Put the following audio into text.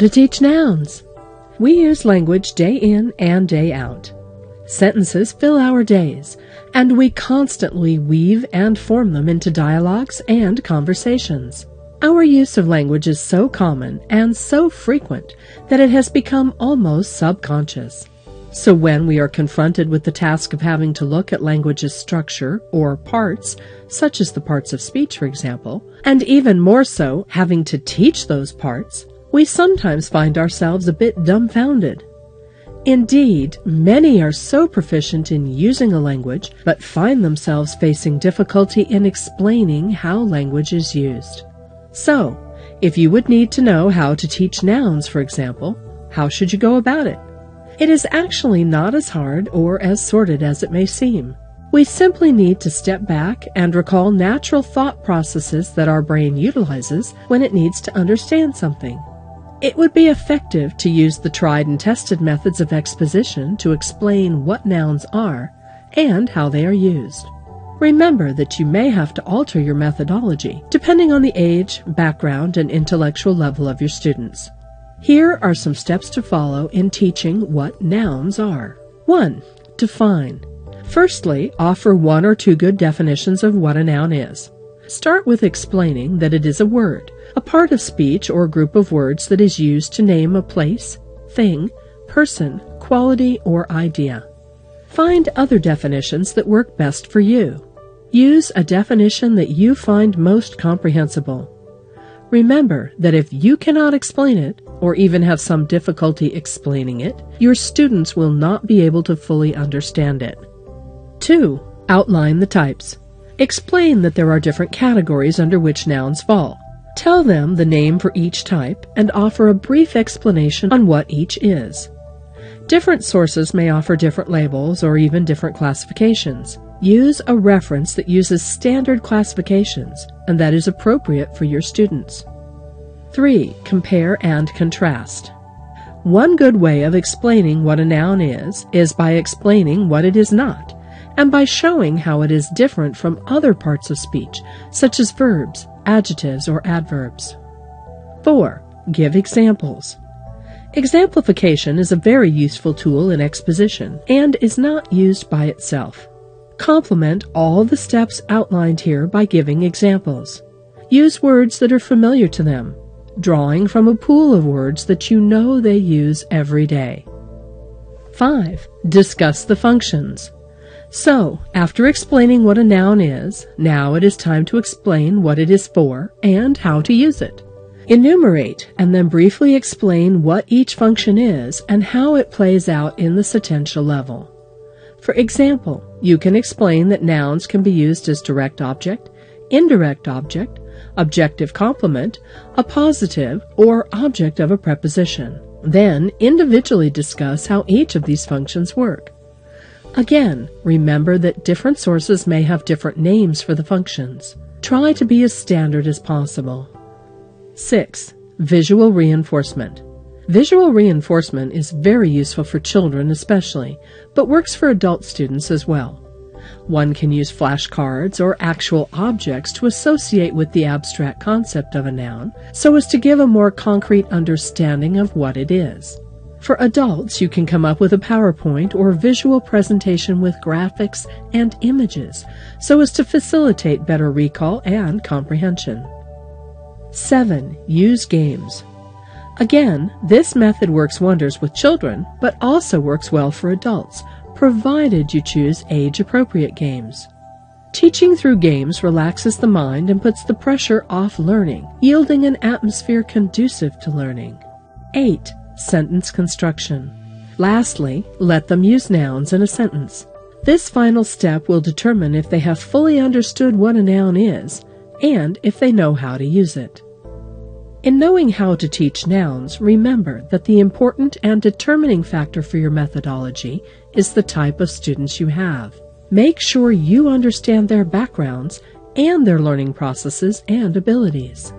to teach nouns. We use language day in and day out. Sentences fill our days, and we constantly weave and form them into dialogues and conversations. Our use of language is so common and so frequent that it has become almost subconscious. So when we are confronted with the task of having to look at language's structure or parts, such as the parts of speech, for example, and even more so having to teach those parts, we sometimes find ourselves a bit dumbfounded. Indeed, many are so proficient in using a language, but find themselves facing difficulty in explaining how language is used. So, if you would need to know how to teach nouns, for example, how should you go about it? It is actually not as hard or as sorted as it may seem. We simply need to step back and recall natural thought processes that our brain utilizes when it needs to understand something. It would be effective to use the tried and tested methods of exposition to explain what nouns are and how they are used. Remember that you may have to alter your methodology depending on the age, background, and intellectual level of your students. Here are some steps to follow in teaching what nouns are. 1. Define. Firstly, offer one or two good definitions of what a noun is. Start with explaining that it is a word, a part of speech or group of words that is used to name a place, thing, person, quality, or idea. Find other definitions that work best for you. Use a definition that you find most comprehensible. Remember that if you cannot explain it, or even have some difficulty explaining it, your students will not be able to fully understand it. 2. Outline the types. Explain that there are different categories under which nouns fall. Tell them the name for each type and offer a brief explanation on what each is. Different sources may offer different labels or even different classifications. Use a reference that uses standard classifications and that is appropriate for your students. 3. Compare and contrast. One good way of explaining what a noun is is by explaining what it is not, and by showing how it is different from other parts of speech, such as verbs, adjectives, or adverbs. 4. Give examples. Exemplification is a very useful tool in exposition and is not used by itself. Complement all the steps outlined here by giving examples. Use words that are familiar to them, drawing from a pool of words that you know they use every day. 5. Discuss the functions. So, after explaining what a noun is, now it is time to explain what it is for and how to use it. Enumerate and then briefly explain what each function is and how it plays out in the sentential level. For example, you can explain that nouns can be used as direct object, indirect object, objective complement, appositive, or object of a preposition. Then individually discuss how each of these functions work. Again, remember that different sources may have different names for the functions. Try to be as standard as possible. 6. Visual reinforcement. Visual reinforcement is very useful for children especially, but works for adult students as well. One can use flashcards or actual objects to associate with the abstract concept of a noun so as to give a more concrete understanding of what it is. For adults, you can come up with a PowerPoint or visual presentation with graphics and images so as to facilitate better recall and comprehension. 7. Use games. Again, this method works wonders with children, but also works well for adults provided you choose age-appropriate games. Teaching through games relaxes the mind and puts the pressure off learning, yielding an atmosphere conducive to learning. 8. Sentence construction. Lastly, let them use nouns in a sentence. This final step will determine if they have fully understood what a noun is and if they know how to use it. In knowing how to teach nouns, remember that the important and determining factor for your methodology is the type of students you have. Make sure you understand their backgrounds and their learning processes and abilities.